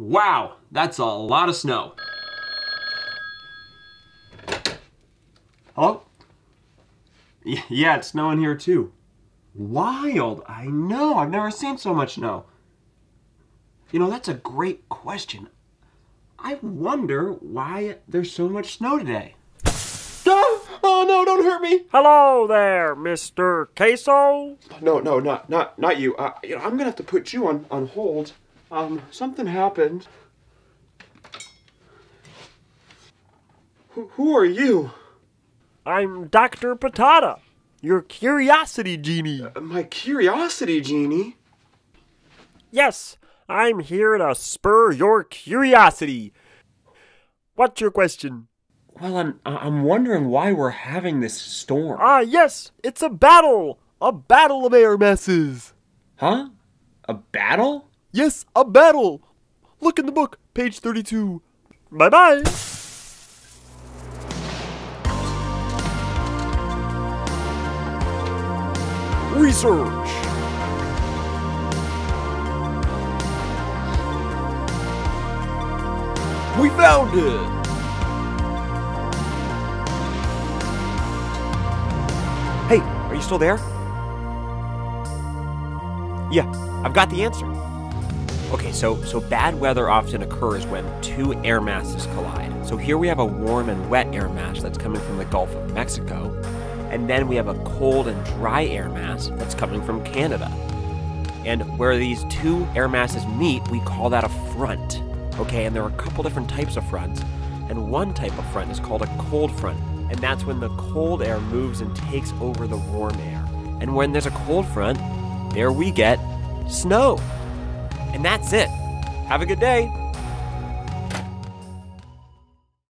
Wow, that's a lot of snow. Hello? Yeah, it's snowing here too. Wild. I know. I've never seen so much snow. You know, that's a great question. I wonder why there's so much snow today. Ah! Oh no, don't hurt me. Hello there, Mr. Queso. No, no, not not not you. Uh, you know, I'm gonna have to put you on on hold. Um, something happened. Who, who are you? I'm Dr. Patata, your curiosity genie. My curiosity genie. Yes, I'm here to spur your curiosity. What's your question? Well, I'm I'm wondering why we're having this storm. Ah, yes, it's a battle! A battle of air masses! Huh? A battle? Yes, a battle! Look in the book, page 32. Bye bye! Research! We found it! Hey, are you still there? Yeah, I've got the answer. Okay, so so bad weather often occurs when two air masses collide. So here we have a warm and wet air mass that's coming from the Gulf of Mexico, and then we have a cold and dry air mass that's coming from Canada. And where these two air masses meet, we call that a front. Okay, and there are a couple different types of fronts, and one type of front is called a cold front, and that's when the cold air moves and takes over the warm air. And when there's a cold front, there we get snow. And that's it. Have a good day.